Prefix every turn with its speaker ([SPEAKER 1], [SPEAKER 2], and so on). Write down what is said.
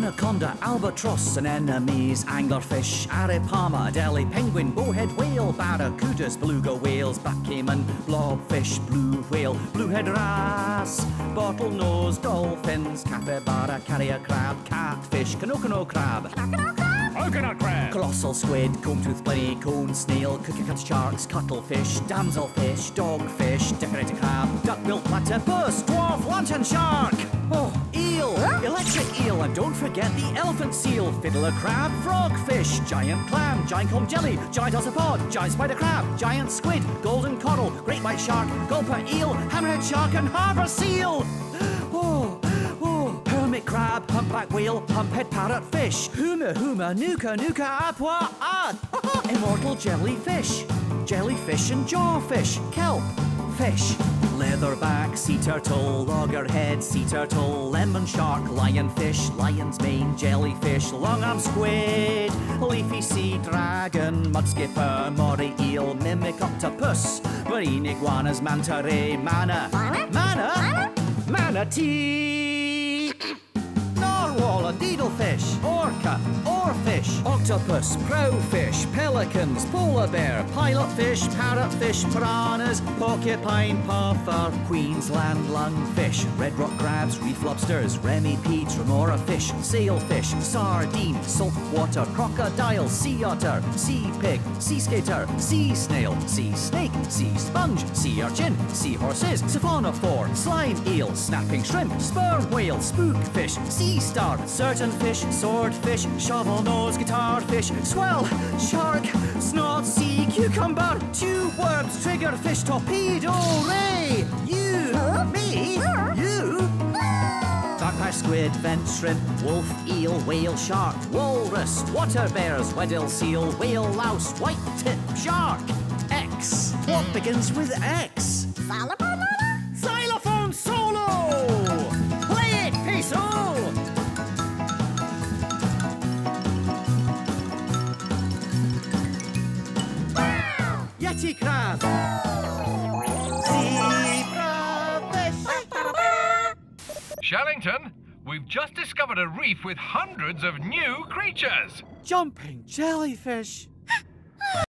[SPEAKER 1] anaconda, albatross, anemones, anglerfish, arapaima, Adelie, penguin, bowhead whale, barracudas, beluga whales, black caiman, blobfish, blue whale, bluehead wrasse, bottlenose, dolphins, capybara, carrier crab, catfish, canoe crab.
[SPEAKER 2] Coconut crab.
[SPEAKER 1] Colossal squid, comb-toothed blenny, cone snail, cookie cut sharks, cuttlefish, damselfish, dogfish, decorator crab, duck-billed platypus, dwarf lantern shark. Oh, eel, electric eel, and don't forget the elephant seal, fiddler crab, frogfish, giant clam, giant comb jelly, giant isopod, giant spider crab, giant squid, golden coddle, great white shark, gulper eel, hammerhead shark, and harbor seal. Oh, oh, hermit crab, humpback whale, humphead parrotfish, huma huma, nuka nuka, apwa ad, immortal jellyfish, jellyfish and jawfish, kelp, fish, leatherback, sea turtle, loggerhead, sea turtle, lemon shark, lionfish, lion's mane, jellyfish, long-armed squid, leafy sea dragon, mudskipper, moray eel, mimic octopus, marine iguanas, manta ray, mana, mana, manatee. Narwhal, needlefish, orca, oarfish, octopus, crowfish, pelicans, polar bear, pilotfish, parrotfish, piranhas, porcupine, puffer, Queensland lungfish, red rock crabs, reef lobsters, remipedes, remora fish, sailfish, sardine, saltwater, crocodile, sea otter, sea pig, sea skater, sea snail, sea snake, sea sponge, sea urchin, sea horses, siphonophore, slime eel, snapping shrimp, sperm whale, spookfish, sea star, surgeonfish, swordfish, shovel nose, guitar fish, swell, shark, snot, sea cucumber, tube worms, triggerfish, torpedo, ray, you, me, you. Dark squid, vent shrimp, wolf, eel, whale, shark, walrus, water bears, weddell seal, whale, louse, white tip, shark. X. What begins with X? Xylophone Yeti crab!
[SPEAKER 2] Shellington, we've just discovered a reef with hundreds of new creatures.
[SPEAKER 1] Jumping jellyfish!